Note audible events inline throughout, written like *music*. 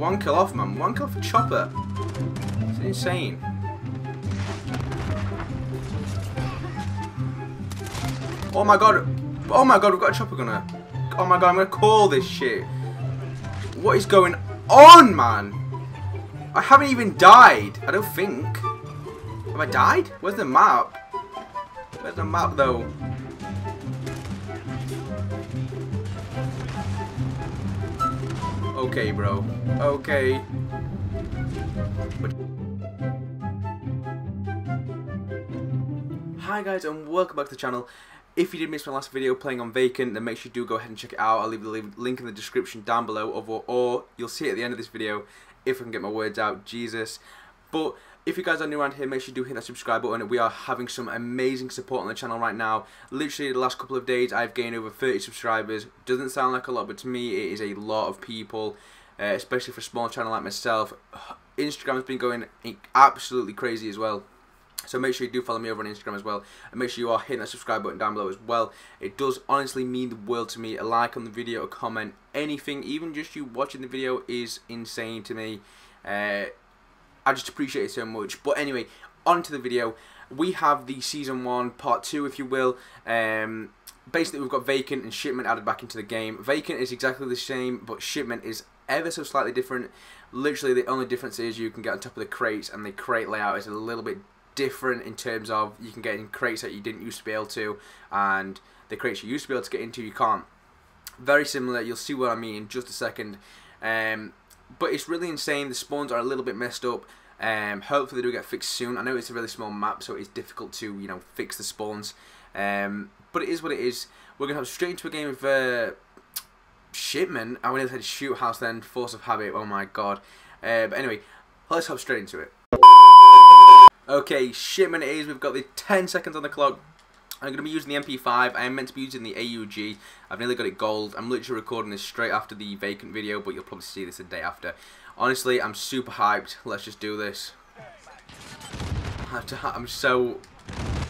One kill off, man. One kill for Chopper. It's insane. Oh my god. Oh my god, we've got a chopper gunner. Oh my god, I'm gonna call this shit. What is going on, man? I haven't even died. I don't think. Have I died? Where's the map? Where's the map, though? Okay, bro. Okay. But Hi guys and welcome back to the channel. If you did miss my last video playing on Vacant, then make sure you do go ahead and check it out. I'll leave the link in the description down below, or, or you'll see it at the end of this video if I can get my words out. Jesus. But if you guys are new around here, make sure you do hit that subscribe button. We are having some amazing support on the channel right now. Literally the last couple of days, I've gained over 30 subscribers. Doesn't sound like a lot, but to me, it is a lot of people, uh, especially for a small channel like myself. *sighs* Instagram's been going absolutely crazy as well. So make sure you do follow me over on Instagram as well. And make sure you are hitting that subscribe button down below as well. It does honestly mean the world to me. A like on the video, a comment, anything, even just you watching the video is insane to me. Uh, I just appreciate it so much. But anyway, on to the video. We have the Season 1, Part 2, if you will. Um, basically, we've got Vacant and Shipment added back into the game. Vacant is exactly the same, but Shipment is ever so slightly different. Literally, the only difference is you can get on top of the crates, and the crate layout is a little bit different in terms of you can get in crates that you didn't used to be able to, and the crates you used to be able to get into, you can't. Very similar, you'll see what I mean in just a second. Um, but it's really insane. The spawns are a little bit messed up. Um, hopefully they do get fixed soon. I know it's a really small map, so it's difficult to you know fix the spawns. Um, but it is what it is. We're gonna have straight into a game of uh, shipment. I went ahead shoot house then force of habit. Oh my god. Uh, but anyway, let's hop straight into it. Okay, shipment is. We've got the 10 seconds on the clock. I'm going to be using the MP5. I am meant to be using the AUG. I've nearly got it gold. I'm literally recording this straight after the vacant video, but you'll probably see this a day after. Honestly, I'm super hyped. Let's just do this. I'm so...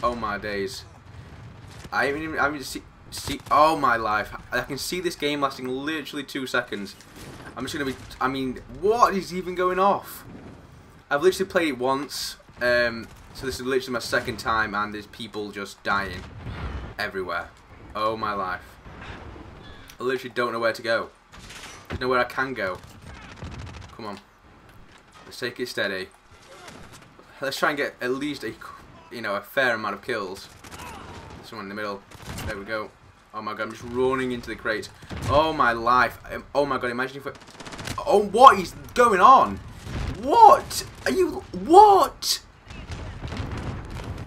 Oh my days. I haven't even... I haven't see, see... Oh my life. I can see this game lasting literally two seconds. I'm just going to be... I mean, what is even going off? I've literally played it once. Um, so this is literally my second time and there's people just dying everywhere. Oh my life. I literally don't know where to go. There's nowhere I can go. Come on. Let's take it steady. Let's try and get at least a, you know, a fair amount of kills. Someone in the middle. There we go. Oh my god, I'm just running into the crate. Oh my life. Um, oh my god, imagine if I... Oh, what is going on? What? Are you... What?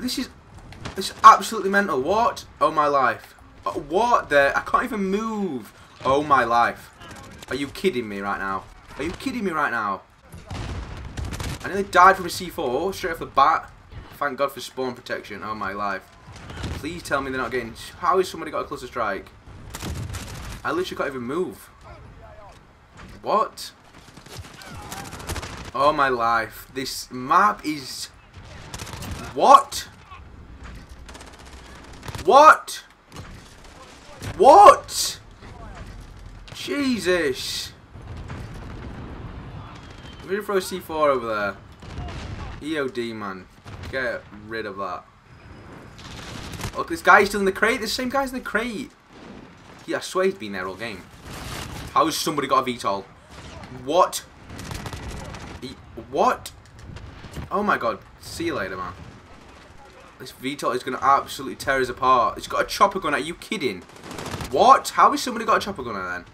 This is this is absolutely mental. What? Oh my life. Uh, what the? I can't even move. Oh my life. Are you kidding me right now? Are you kidding me right now? I nearly died from a C4 straight off the bat. Thank God for spawn protection. Oh my life. Please tell me they're not getting... How has somebody got a cluster strike? I literally can't even move. What? Oh my life. This map is... What? What? What? Jesus. I'm gonna throw C4 over there. EOD, man. Get rid of that. Look, this guy's still in the crate. The same guy's in the crate. Yeah, I swear he's been there all game. How has somebody got a VTOL? What? What? Oh my god. See you later, man. This VTOL is going to absolutely tear us apart. It's got a chopper gun. Are you kidding? What? How has somebody got a chopper gunner then?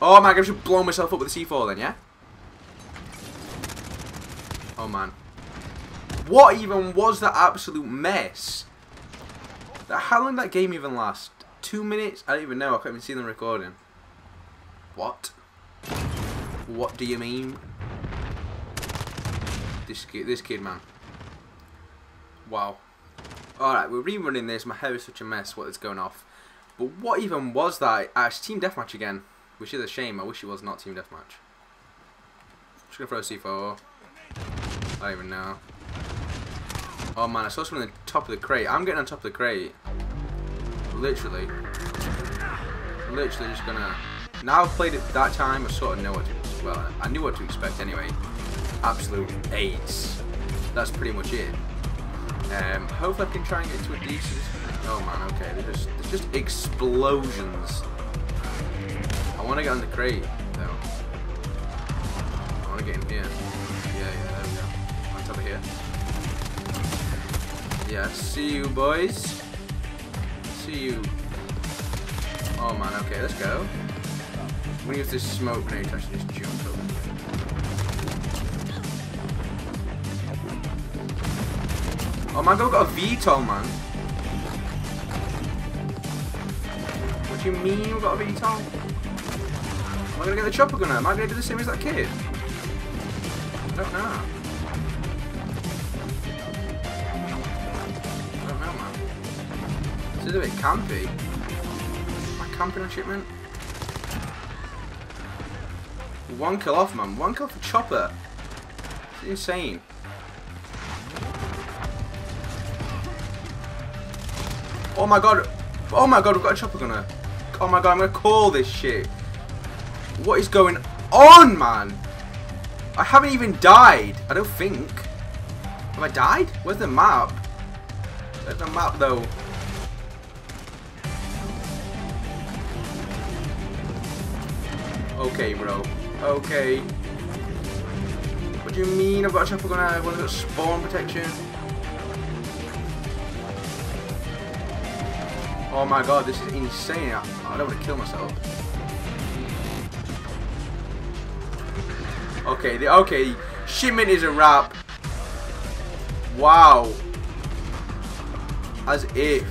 Oh my god, I should blow myself up with a C4 then, yeah? Oh man. What even was that absolute mess? How long did that game even last? Two minutes? I don't even know. I can't even see them recording. What? What do you mean? This kid, this kid, man. Wow. Alright, we're rerunning this. My hair is such a mess what is going off. But what even was that? Uh, it's Team Deathmatch again. Which is a shame. I wish it was not Team Deathmatch. Just gonna throw a C4. I don't even know. Oh man, I saw someone on the top of the crate. I'm getting on top of the crate. Literally. Literally just gonna... Now I've played it that time, I sort of know what to... Well, I knew what to expect anyway. Absolute ace. That's pretty much it. Um, hopefully I can try and get to a decent... Oh man, okay, there's just, just explosions. I want to get on the crate, though. I want to get in here. Yeah, yeah, there we go. On top of here. Yeah, see you, boys. See you. Oh man, okay, let's go. Gonna use this smoke grenade to actually just jump over. Oh we've got a VTOL, man. What do you mean we've got a VTOL? Am I gonna get the chopper gunner? Am I gonna do the same as that kid? I don't know. I don't know, man. This is a bit campy. Am I camping on shipment? One kill off, man. One kill for chopper. It's insane. Oh my god. Oh my god, we've got a chopper gunner. Oh my god, I'm gonna call this shit. What is going on, man? I haven't even died. I don't think. Have I died? Where's the map? Where's the map, though? Okay, bro. Okay. What do you mean I've got a chopper gunner? I've got spawn protection. Oh my god, this is insane. I, don't want to kill myself. Okay, the, okay. Shipment is a wrap. Wow. As if.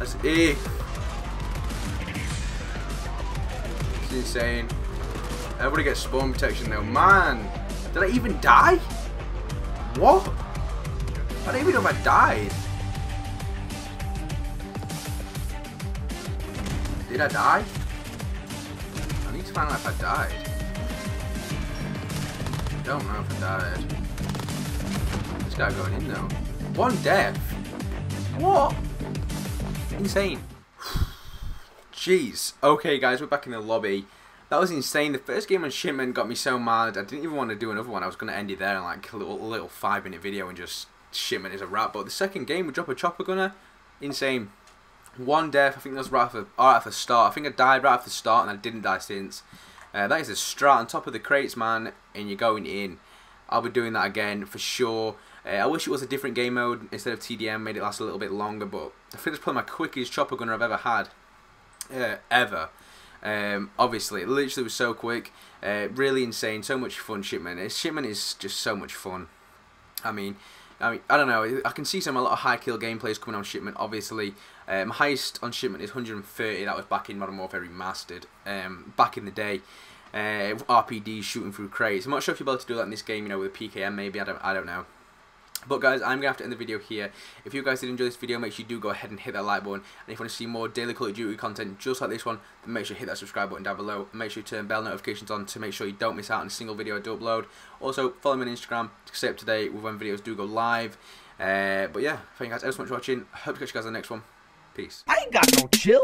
As if. It's insane. Everybody gets spawn protection now. Man, did I even die? What? I don't even know if I died. Did I die? I need to find out if I died. I don't know if I died. This guy going in though. One death? What? Insane. Jeez. Okay guys, we're back in the lobby. That was insane. The first game on Shipment got me so mad. I didn't even want to do another one. I was going to end it there in like a little, little five minute video and just Shipment is a wrap. But the second game, we drop a chopper gunner. Insane. One death, I think that was right after, right after the start. I think I died right after the start and I didn't die since. Uh, that is a strat on top of the crates, man, and you're going in. I'll be doing that again for sure. Uh, I wish it was a different game mode instead of TDM, made it last a little bit longer, but I think it's probably my quickest chopper gunner I've ever had. Uh, ever. Um, obviously, it literally was so quick. Uh, really insane, so much fun shipment. Shipment is just so much fun. I mean, I mean, I don't know. I can see some a lot of high kill gameplays coming on shipment. Obviously, um, highest on shipment is 130. That was back in Modern Warfare Remastered. Um, back in the day, uh, RPD shooting through crates. I'm not sure if you'll be able to do that in this game. You know, with PKM maybe. I don't. I don't know. But guys, I'm going to have to end the video here. If you guys did enjoy this video, make sure you do go ahead and hit that like button. And if you want to see more daily Call of Duty content just like this one, then make sure you hit that subscribe button down below. And make sure you turn bell notifications on to make sure you don't miss out on a single video I do upload. Also, follow me on Instagram to stay up to date with when videos do go live. Uh, but yeah, thank you guys ever so much for watching. Hope to catch you guys on the next one. Peace. I ain't got no chill.